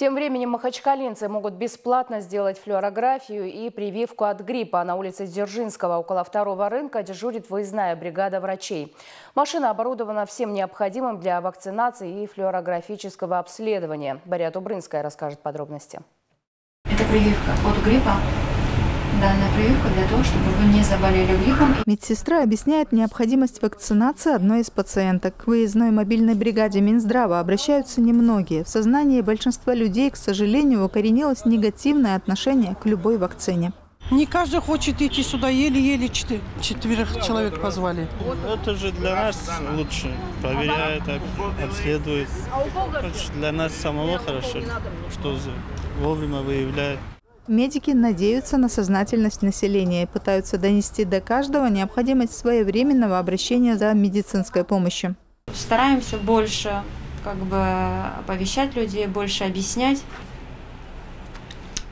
Тем временем махачкалинцы могут бесплатно сделать флюорографию и прививку от гриппа. На улице Дзержинского около второго рынка дежурит выездная бригада врачей. Машина оборудована всем необходимым для вакцинации и флюорографического обследования. Бария Тубрынская расскажет подробности. Это прививка от гриппа данная прививка для того, чтобы вы не заболели гриппом. Медсестра объясняет необходимость вакцинации одной из пациенток. К выездной мобильной бригаде Минздрава обращаются немногие. В сознании большинства людей, к сожалению, укоренилось негативное отношение к любой вакцине. Не каждый хочет идти сюда, еле-еле четверых человек позвали. Это же для нас лучше. Проверяет, обследует. Это для нас самого хорошо, что вовремя выявляет. Медики надеются на сознательность населения и пытаются донести до каждого необходимость своевременного обращения за медицинской помощью. Стараемся больше как бы оповещать людей, больше объяснять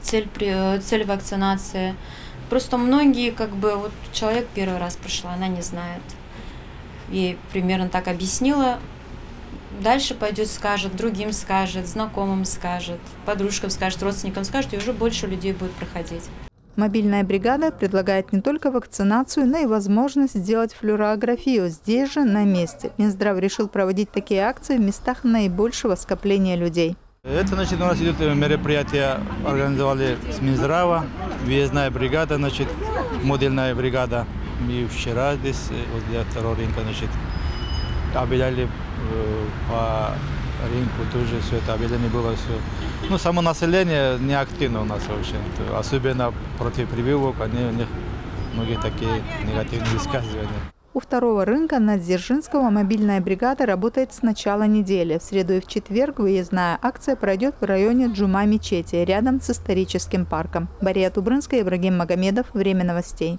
цель, цель вакцинации. Просто многие, как бы, вот человек первый раз пришла, она не знает. Ей примерно так объяснила, дальше пойдет, скажет, другим скажет, знакомым скажет, подружкам скажет, родственникам скажет, и уже больше людей будет проходить. Мобильная бригада предлагает не только вакцинацию, но и возможность сделать флюорографию здесь же, на месте. Минздрав решил проводить такие акции в местах наибольшего скопления людей. Это значит, у нас идет мероприятие, организовали с Минздрава, въездная бригада, значит, модельная бригада. И вчера здесь, возле второго рынка, значит, объявляли э, по рынку тоже все это объявление было все. Ну, само население не активно у нас вообще. Особенно против прививок, они, у них многие такие негативные высказывания. У второго рынка на Дзержинского мобильная бригада работает с начала недели. В среду и в четверг выездная акция пройдет в районе Джума-Мечети, рядом с историческим парком. Бария Тубрынская, Ибрагим Магомедов. Время новостей.